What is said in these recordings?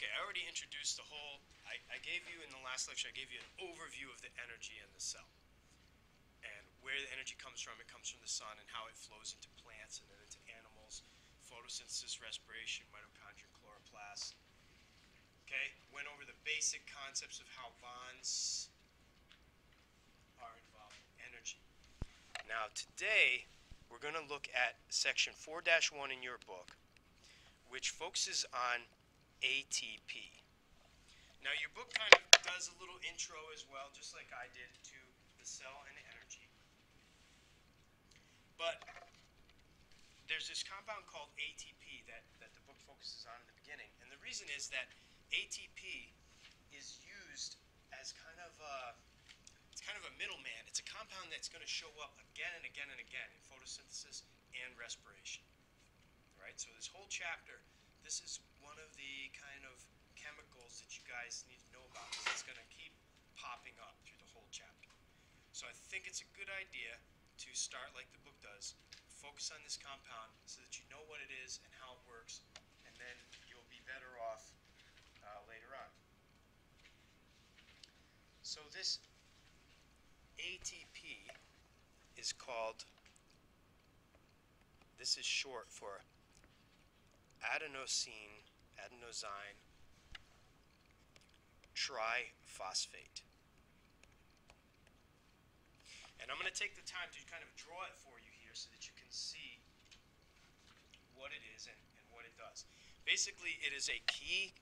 Okay, I already introduced the whole. I, I gave you in the last lecture. I gave you an overview of the energy in the cell, and where the energy comes from. It comes from the sun and how it flows into plants and then into animals, photosynthesis, respiration, mitochondria, chloroplast. Okay, went over the basic concepts of how bonds are involved in energy. Now today we're going to look at section 4-1 in your book, which focuses on ATP. Now your book kind of does a little intro as well, just like I did to the cell and energy. But there's this compound called ATP that, that the book focuses on in the beginning. And the reason is that ATP is used as kind of a, it's kind of a middleman. It's a compound that's going to show up again and again and again in photosynthesis and respiration. All right, so this whole chapter, this is one of the kind of chemicals that you guys need to know about because it's going to keep popping up through the whole chapter. So I think it's a good idea to start like the book does, focus on this compound so that you know what it is and how it works, and then you'll be better off uh, later on. So this ATP is called, this is short for adenosine, adenosine triphosphate. And I'm going to take the time to kind of draw it for you here so that you can see what it is and, and what it does. Basically, it is a key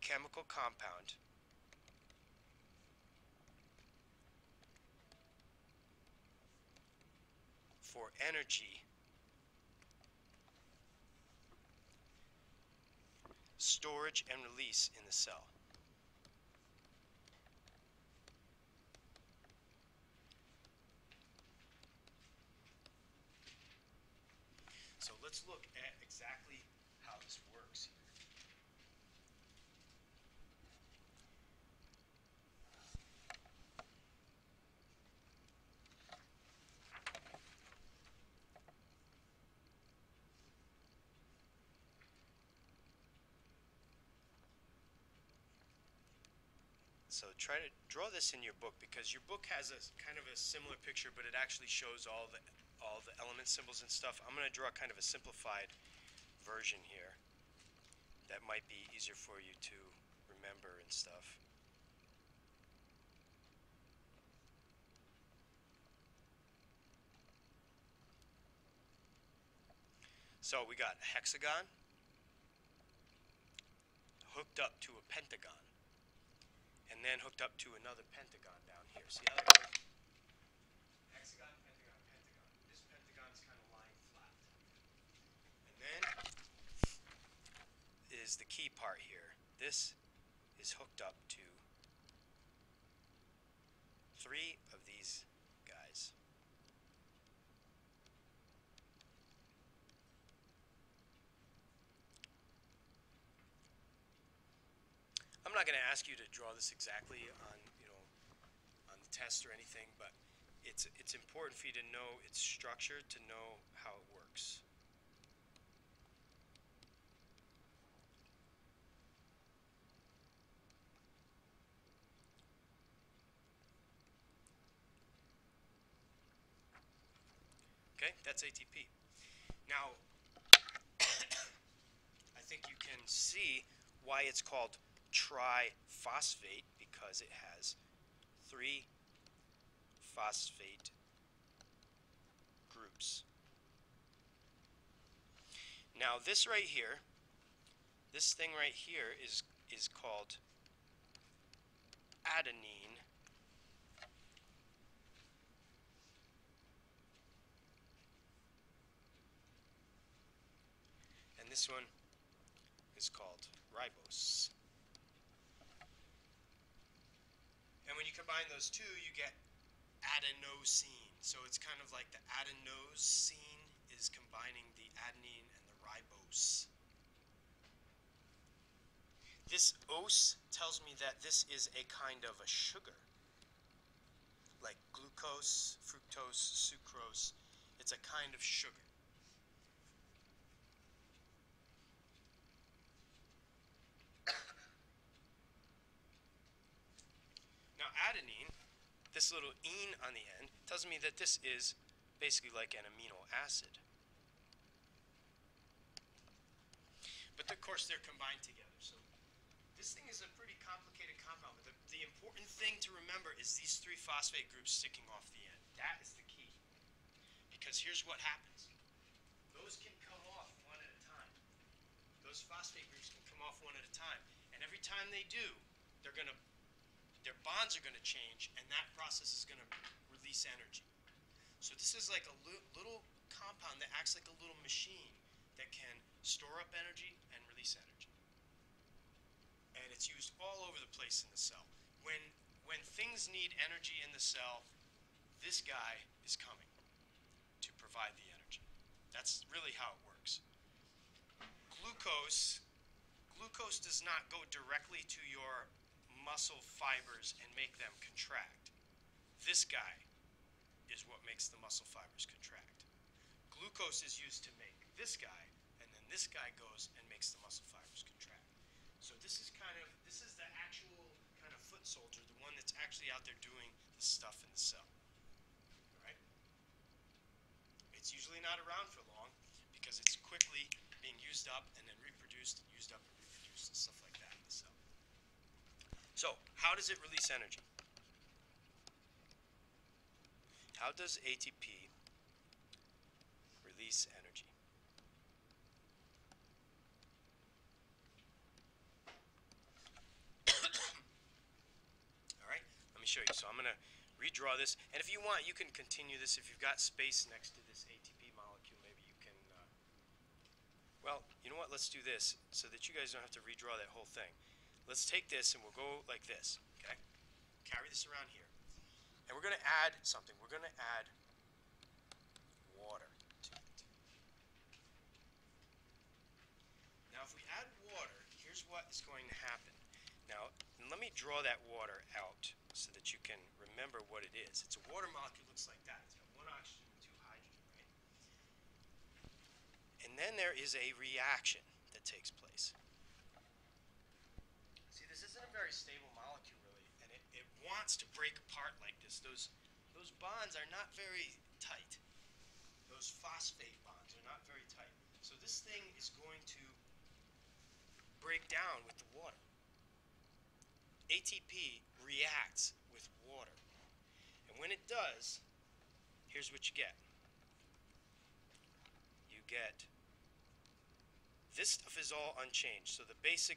chemical compound for energy storage and release in the cell. So let's look at exactly how this works here. So try to draw this in your book because your book has a kind of a similar picture, but it actually shows all the all the element symbols and stuff. I'm going to draw kind of a simplified version here that might be easier for you to remember and stuff. So we got a hexagon hooked up to a pentagon then hooked up to another pentagon down here. See how that goes? Hexagon, pentagon, pentagon. This pentagon is kind of lying flat. And then is the key part here. This is hooked up to three of these guys. I'm not going to ask you to draw this exactly on, you know, on the test or anything, but it's it's important for you to know its structure, to know how it works. Okay, that's ATP. Now, I think you can see why it's called triphosphate because it has three phosphate groups. Now this right here, this thing right here is is called adenine. And this one is called ribose. And when you combine those two, you get adenosine. So it's kind of like the adenosine is combining the adenine and the ribose. This os tells me that this is a kind of a sugar, like glucose, fructose, sucrose. It's a kind of sugar. adenine, this little ene on the end, tells me that this is basically like an amino acid. But of course, they're combined together. So this thing is a pretty complicated compound. But the, the important thing to remember is these three phosphate groups sticking off the end. That is the key. Because here's what happens. Those can come off one at a time. Those phosphate groups can come off one at a time. And every time they do, they're going to their bonds are going to change, and that process is going to release energy. So this is like a li- little compound that acts like a little machine that can store up energy and release energy. And it's used all over the place in the cell. When when things need energy in the cell, this guy is coming to provide the energy. That's really how it works. Glucose glucose does not go directly to your muscle fibers and make them contract. This guy is what makes the muscle fibers contract. Glucose is used to make this guy, and then this guy goes and makes the muscle fibers contract. So this is kind of this is the actual kind of foot soldier, the one that's actually out there doing the stuff in the cell. Right? It's usually not around for long because it's quickly being used up and then reproduced, used up and reproduced, and stuff like that. So, how does it release energy? How does ATP release energy? All right, let me show you. So I'm going to redraw this. And if you want, you can continue this. If you've got space next to this ATP molecule, maybe you can. Uh, well, you know what? Let's do this so that you guys don't have to redraw that whole thing. Let's take this and we'll go like this, okay? Carry this around here. And we're going to add something. We're going to add water to it. Now, if we add water, here's what is going to happen. Now, let me draw that water out so that you can remember what it is. It's a water molecule, looks like that. It's got one oxygen and two hydrogen, right? And then there is a reaction that takes place. See, this isn't a very stable molecule, really, and it, it wants to break apart like this. Those, those bonds are not very tight. Those phosphate bonds are not very tight. So this thing is going to break down with the water. ATP reacts with water. And when it does, here's what you get. You get this stuff is all unchanged. So the basic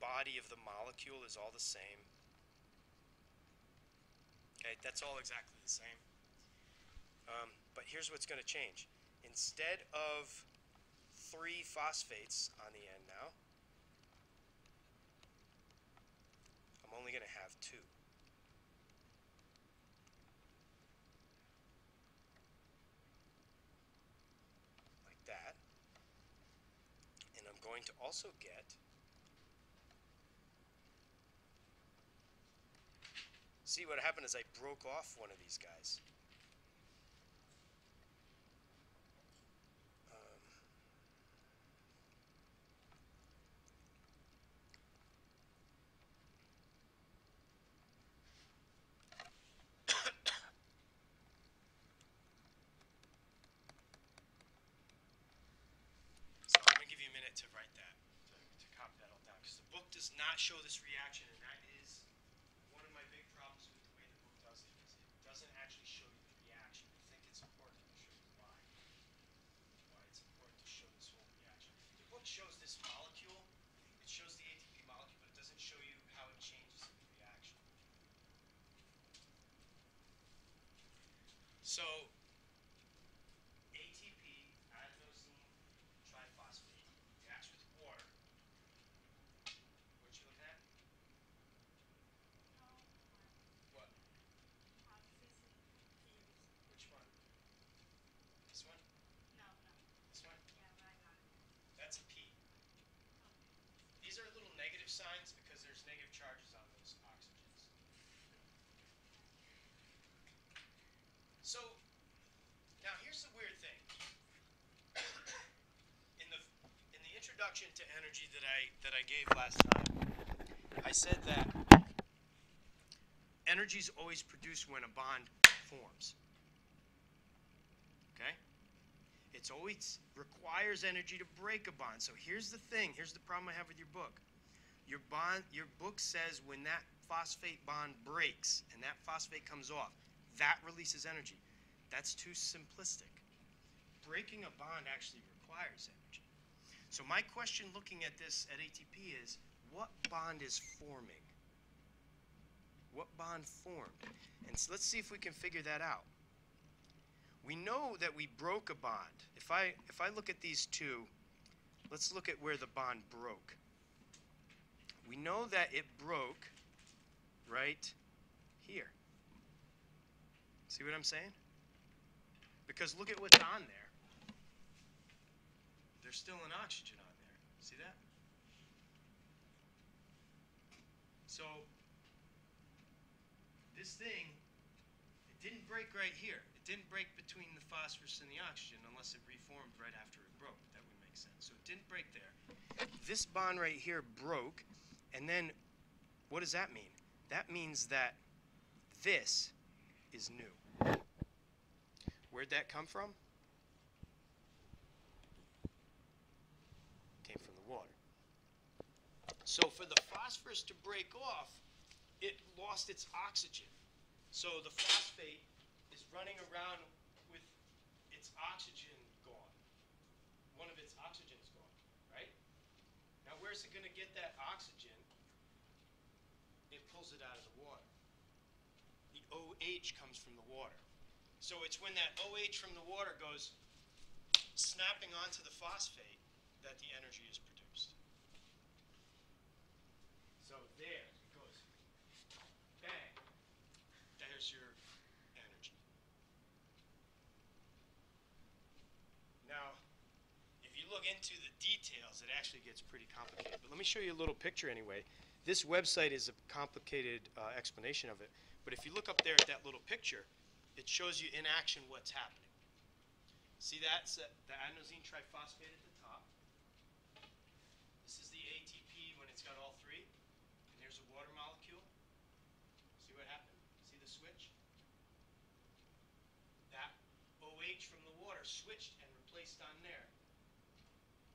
body of the molecule is all the same. Okay, that's all exactly the same. Um, but here's what's going to change. Instead of three phosphates on the end now, I'm only going to have two. Like that. And I'm going to also get See what happened is I broke off one of these guys. Um, So I'm gonna give you a minute to write that, to, to copy that all down, because the book does not show this reaction, and that is one of my big problems with the way the book does it. Is it doesn't actually show you the reaction. I think it's important to show you why. Why it's important to show this whole reaction. The book shows this molecule, it shows the ATP molecule, but it doesn't show you how it changes in the reaction. So ATP, adenosine triphosphate, reacts with water. What you looking at? What? Which one? This one? This one? That's a P. These are little negative signs because there's negative charges on those oxygens. So, now here's the weird thing. in the in the introduction to energy that I that I gave last time, I said that energy is always produced when a bond forms. Okay? It's always requires energy to break a bond. So here's the thing. Here's the problem I have with your book. Your bond, your book says when that phosphate bond breaks and that phosphate comes off, that releases energy. That's too simplistic. Breaking a bond actually requires energy. So my question looking at this at ATP is, what bond is forming? What bond formed? And so let's see if we can figure that out. We know that we broke a bond. If I if I look at these two, let's look at where the bond broke. We know that it broke right here. See what I'm saying? Because look at what's on there. There's still an oxygen on there. See that? So this thing, it didn't break right here. It didn't break between the phosphorus and the oxygen unless it reformed right after it broke. That would make sense. So it didn't break there. This bond right here broke, and then what does that mean? That means that this is new. Where'd that come from? Came from the water. So for the phosphorus to break off, it lost its oxygen. So the phosphate is running around with its oxygen gone. One of its oxygen is gone, right? Now where's it going to get that oxygen? Pulls it out of the water. The OH comes from the water. So it's when that OH from the water goes snapping onto the phosphate that the energy is produced. So there it goes. Bang. There's your energy. Now, if you look into the details, it actually gets pretty complicated. But let me show you a little picture anyway. This website is a complicated uh, explanation of it. But if you look up there at that little picture, it shows you in action what's happening. See that? The adenosine triphosphate at the top. This is the ATP when it's got all three. And there's a water molecule. See what happened? See the switch? That OH from the water switched and replaced on there.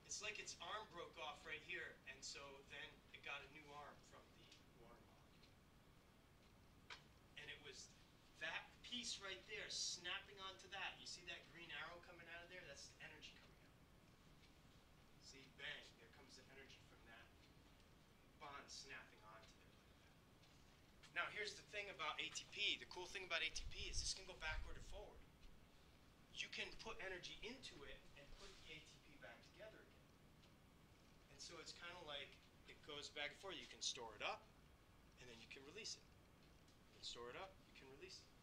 It's like its arm broke off right here, and so then it got a new arm from the water molecule. And it was that piece right there snapping onto that. You see that green arrow coming out of there? That's the energy coming out. See, bang, there comes the energy from that bond snapping onto there. Now, here's the thing about ATP. The cool thing about ATP is this can go backward or forward. You can put energy into it and put the ATP back together again. And so it's kind of like it goes back and forth. You can store it up, and then you can release it. You can store it up, you can release it.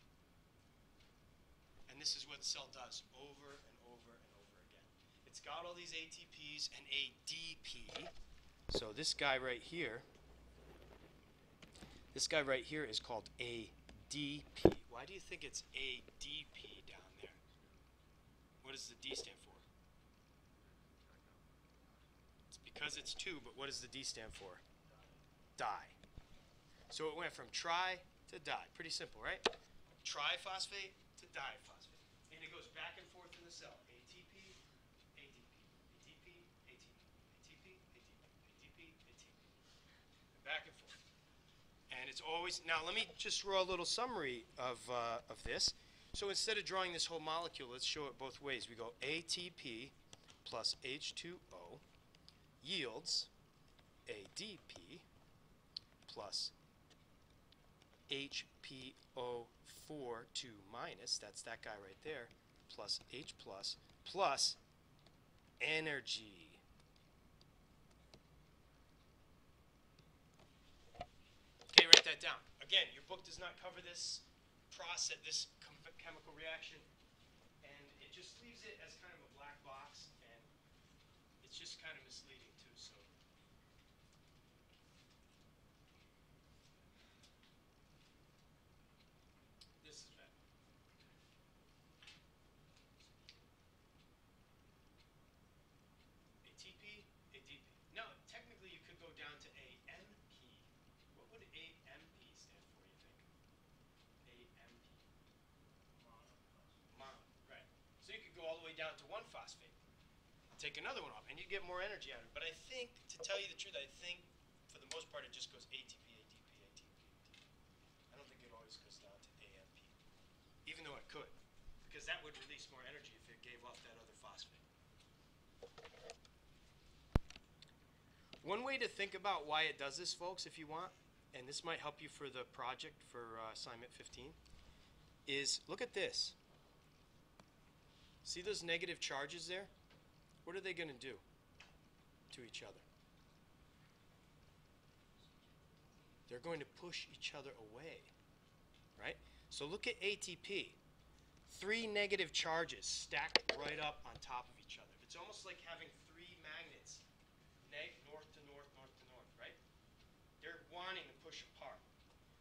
This is what the cell does over and over and over again. It's got all these ATPs and ADP. So this guy right here, this guy right here is called ADP. Why do you think it's ADP down there? What does the D stand for? It's because it's two, but what does the D stand for? Di. So it went from tri to di. Pretty simple, right? Triphosphate to diphosphate. Back and forth in the cell. ATP, ADP, ATP, ATP, ATP, ATP, ATP, ATP. Back and forth. And it's always, now let me just draw a little summary of, uh, of this. So instead of drawing this whole molecule, let's show it both ways. We go ATP plus H2O yields ADP plus HPO4 2 minus, that's that guy right there, plus H plus, plus energy. Okay, write that down. Again, your book does not cover this process, this chem- chemical reaction, and it just leaves it as kind of a black box, and it's just kind of misleading too. So. This is bad. ATP, ADP. No, technically you could go down to AMP. What would AMP stand for, you think? Way down to one phosphate. Take another one off, and you get more energy out of it. But I think, to tell you the truth, I think for the most part it just goes ATP, ATP, ATP, ATP. I don't think it always goes down to AMP, even though it could, because that would release more energy if it gave off that other phosphate. One way to think about why it does this, folks, if you want, and this might help you for the project for uh, assignment 15, is look at this. See those negative charges there? What are they going to do to each other? They're going to push each other away, right? So look at ATP. Three negative charges stacked right up on top of each other. It's almost like having three magnets, north to north, north to north, right? They're wanting to push apart.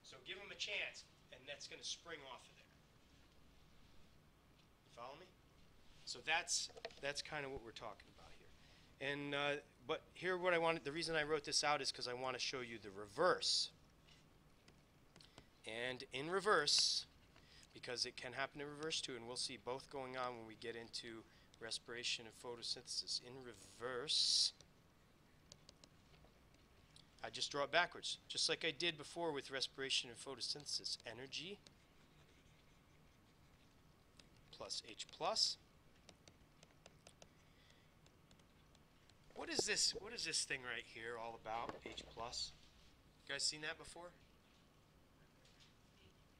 So give them a chance, and that's going to spring off of there. You follow me? So that's that's kind of what we're talking about here. And uh, but here, what I wanted, the reason I wrote this out is because I want to show you the reverse. And in reverse, because it can happen in reverse too, and we'll see both going on when we get into respiration and photosynthesis. In reverse, I just draw it backwards, just like I did before with respiration and photosynthesis. Energy plus H plus. What is this? What is this thing right here all about? H plus. You guys seen that before?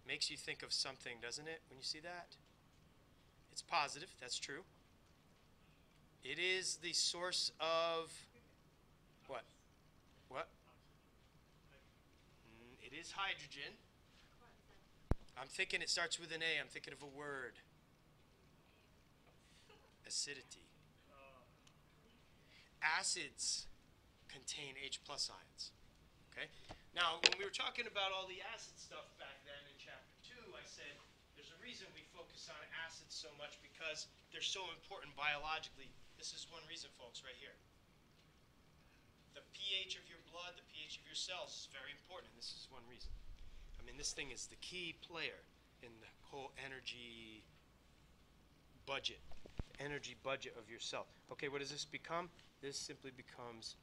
Makes you think of something, doesn't it? When you see that, it's positive. That's true. It is the source of what? What? Mm, It is hydrogen. I'm thinking it starts with an A. I'm thinking of a word. Acidity. Acids contain H plus ions. Okay? Now, when we were talking about all the acid stuff back then in chapter two, I said there's a reason we focus on acids so much because they're so important biologically. This is one reason, folks, right here. The pH of your blood, the pH of your cells is very important, and this is one reason. I mean, this thing is the key player in the whole energy budget, energy budget of your cell. Okay, what does this become? This simply becomes.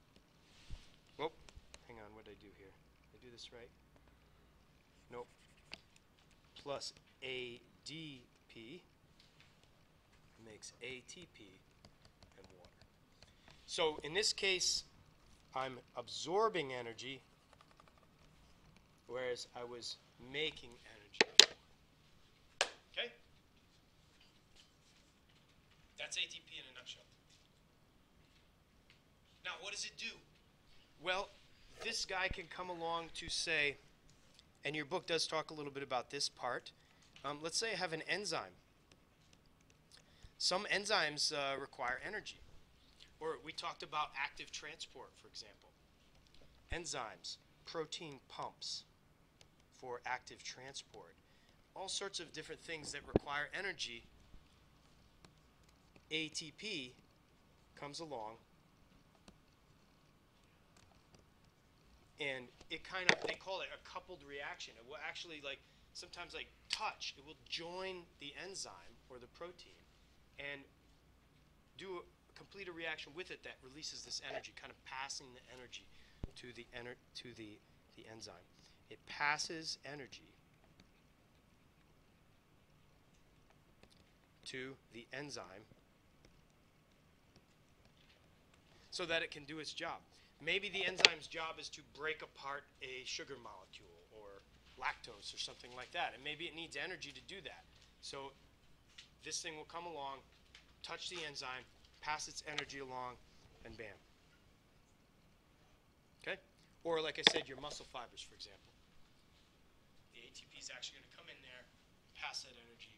Whoop, hang on, what did I do here? Did I do this right? Nope. Plus ADP makes ATP and water. So in this case, I'm absorbing energy, whereas I was making energy. Okay? That's ATP in a nutshell. Now, what does it do? Well, this guy can come along to say, and your book does talk a little bit about this part. Um, let's say I have an enzyme. Some enzymes uh, require energy. Or we talked about active transport, for example. Enzymes, protein pumps for active transport. All sorts of different things that require energy. ATP comes along and it kind of they call it a coupled reaction. It will actually like sometimes like touch. It will join the enzyme or the protein and do a, complete a reaction with it that releases this energy kind of passing the energy to the ener- to the the enzyme. It passes energy to the enzyme so that it can do its job Maybe the enzyme's job is to break apart a sugar molecule or lactose or something like that. And maybe it needs energy to do that. So this thing will come along, touch the enzyme, pass its energy along, and bam. Okay? Or, like I said, your muscle fibers, for example. The ATP is actually going to come in there, pass that energy